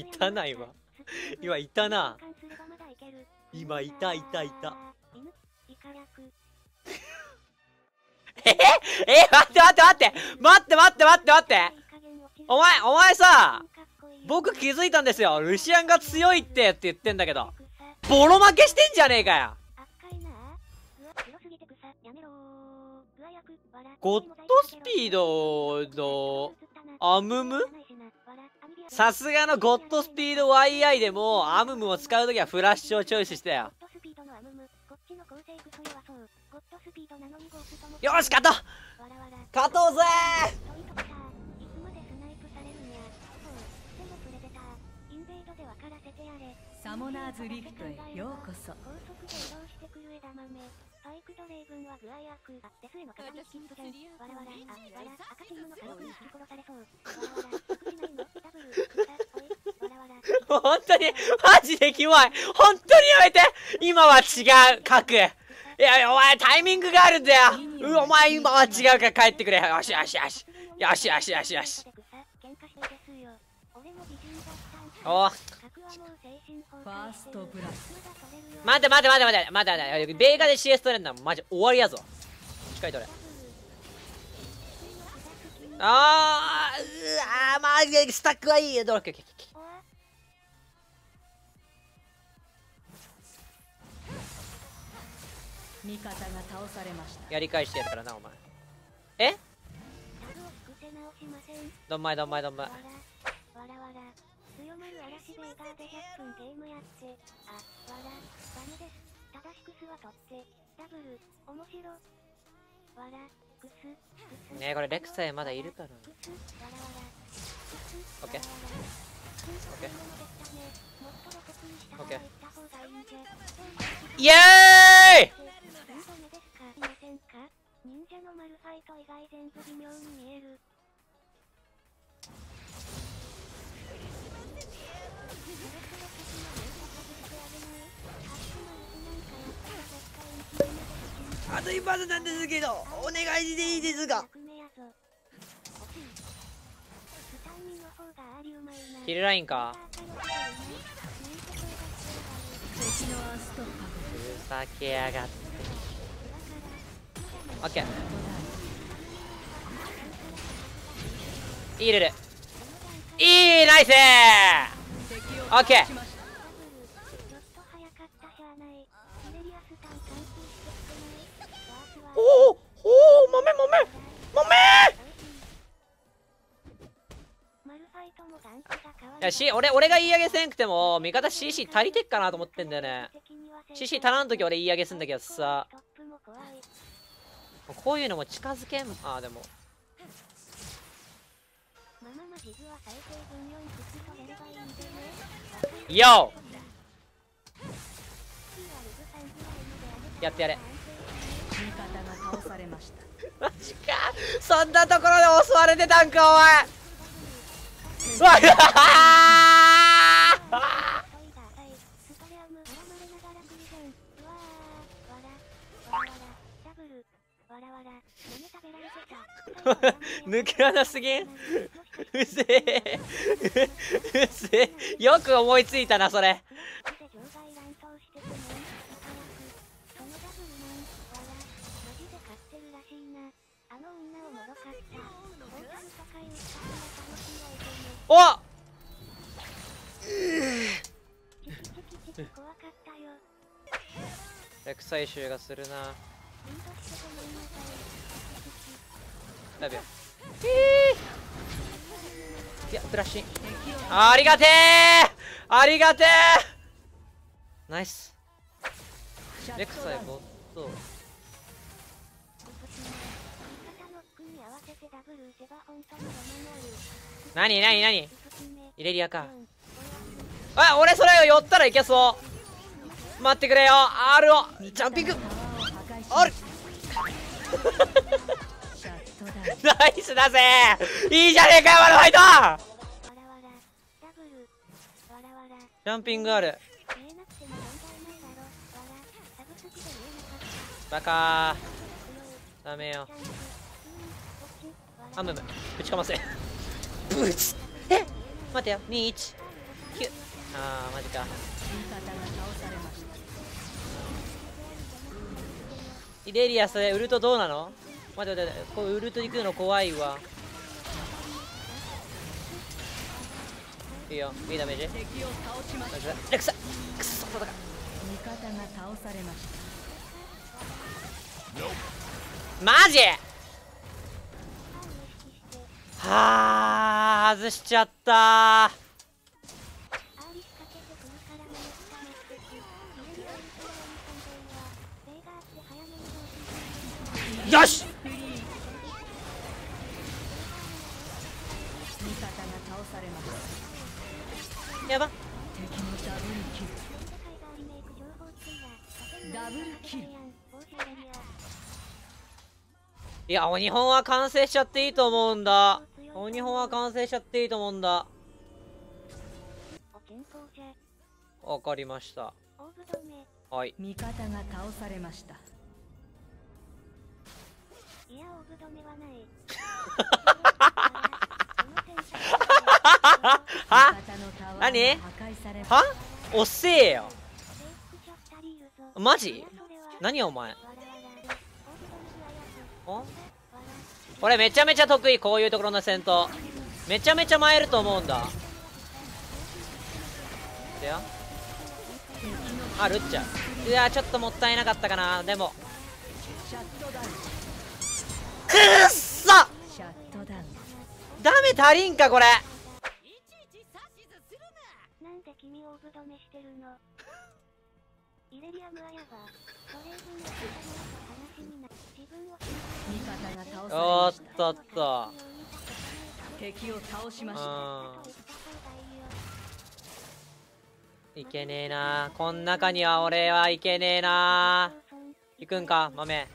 いたな今今いたな今いたいたい。た え？え？待って待って待って。待って待って待って待って。お前お前さ僕気づいたんですよ。ルシアンが強いってって言ってんだけど。ボロ負けしてんじゃねえかよゴッドスピードのアムム？さすがのゴッドスピード YI でもアムムを使うときはフラッシュをチョイスしてよ。よし勝とう。勝とうぜサモナーズリフトへようこそパイクドレイブンはグアイアークあデスへの確率キングじゃんわらわらあわら赤チームのカロリー引き殺されそうわらわら得しないのダブルさおいわらわら本当にマジでキモい本当にやめて今は違う書くいやお前タイミングがあるんだようお前今は違うから帰ってくれよしよしよしよしよしよしよしおファーストブラス待って待って待って。待って待って待ってベーガで CS 取れんのマジ終わりやぞしっかり取れあーうわーまあスタックはいいよどれ味方が倒されましたやり返してやるからなお前えどんまいどんまいどんまいわらわら強まる嵐ベーターで100分ゲームやってあわらダメです正しくスは取ってダブル面白わらクスクスねえこれレクサイまだいるから。クスわらわらオッケー。オッケー。イエーイ！忍者のマルファイト以外全部微妙に見えるあと一発なんですけどお願いでいいですが。ヒルラインか。ふざけやがって。オッケーいいルル。いいナイス。オッケーいやし俺俺が言い上げせんくても味方 CC 足りてっかなと思ってんだよね。CC 足らん時俺言い上げすんだけどさ。こういうのも近づけんあーでも。マママジグは最低分4匹取れればいいんでね YO やってやれマジか。そんなところで襲われてたんかお前 抜け穴すぎん？うせえ。うせえ。よく思いついたなそれ。お怖かっ。たよレクサイ集がするな。リードしてごめんなさいチキチキラビオいやフラッシュありがてえありがてえナイス。レクサイボット何何何？イレリアか。うんあ俺それを寄ったらいけそう。待ってくれよ。R をジャンピング。タワーを破壊しある。シャットダウンナイスだぜ。いいじゃねえかよマルファイト。ジャンピングある。バカー。ダメよあむむぶちかませ。ぶちえ？待てよ。21あーマジか。イレリアそれウルトどうなの？待って待って待って。これウルト行くの怖いわ。いいよ。いいダメージ。敵を倒しましたレクサクソ戦う。味方が倒されました。マジ？はあ外しちゃった。よし味方が倒されましたやば。いや日本は完成しちゃっていいと思うんだ日本は完成しちゃっていいと思うんだ。わかりました。はい。味方が倒されました。いや、オーブ止めはない。は何？は？おっせえよ。マジ？何お前？わ俺めちゃめちゃ得意こういうところの戦闘めちゃめちゃ舞えると思うんだ。でよ。あルッチャいやちょっともったいなかったかな。でも。くっそ！ダメ足りんかこれ。な。んで君オーブ止めしてるのイレリアムはやば。それ分の話にな。自分を味方が倒おっされました。とっと敵を倒しました。うん。いけねえな。こん中には俺はいけねえな。行くんか？豆。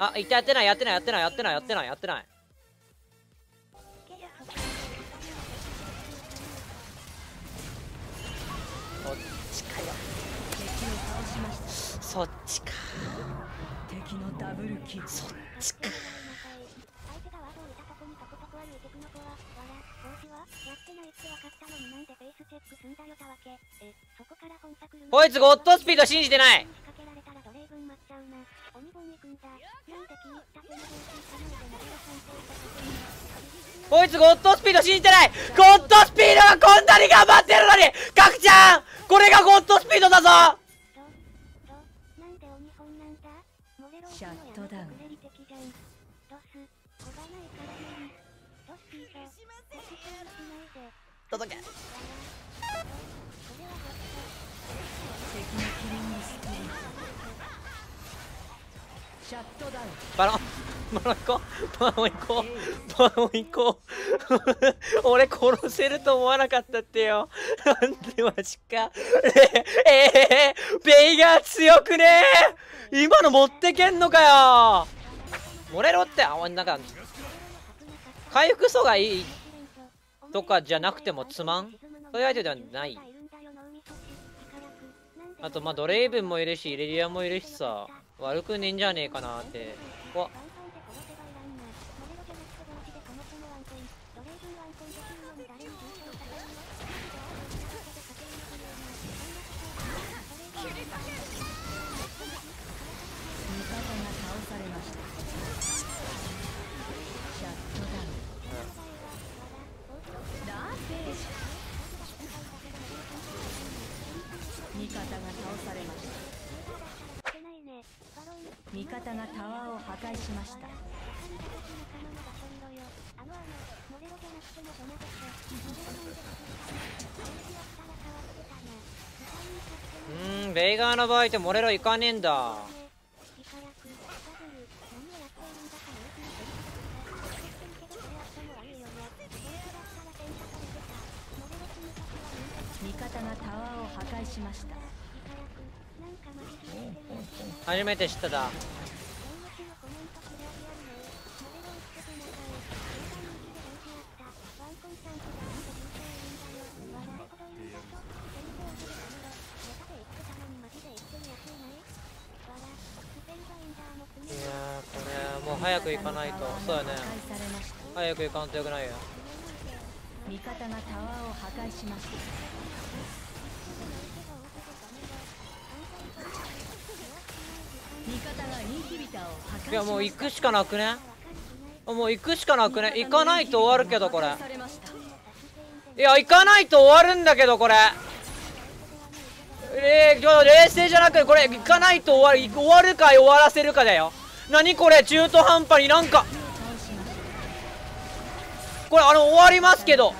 あいったやってないやってないやってないやってないやってないやってない。そっちかよそっちか敵のダブルキルそっちかこ、い。つゴッドスピード信じてない。こ。いつゴッドスピード信じてないゴッドスピードがこんなに頑張ってるのにガクちゃんこれがゴッドスピードだぞ届け、バロン。バロン行こう。バロン行こう。バロン行こう。俺殺せると思わなかったってよ。なんでマジか。ええー、ベイガー強くね今の持ってけんのかよ。モレロってあなんか回復素がいい。とかじゃなくてもつまん？そういう相手ではない。あとまあドレイブンもいるしイレリアもいるしさ。悪くねえんじゃねえかなって。わ。ら変わってたな。2回に勝ってうーんベイガーの場合ってモレロ行かねえんだ味方がタワーを破壊しましたリカラク、なんかマジでしてるんですよ。初めて知っただ。い。や。これもう早く行かないとそうやね早く行かんとよくないよ味方がタワーを破壊しました味方がインヒビターを破壊しましたいやもう行くしかなくね？もう行くしかなくね？行かないと終わるけどこれ。いや行かないと終わるんだけどこれ。えー、冷静じゃなくてこれ行かないと終わる終わるか終わらせるかだよ。何これ？中途半端になんか。これあの終わりますけど。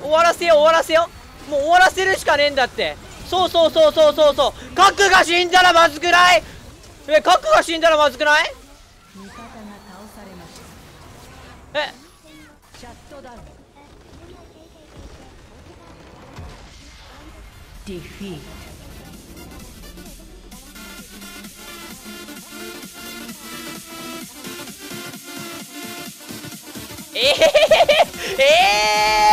終わらせよ終わらせよもう終わらせるしかねえんだって。そうそうそうそうそうそう。核が死んだらまずくない？え核が死んだらまずくない？え？ Shutdown. Defeat。ええ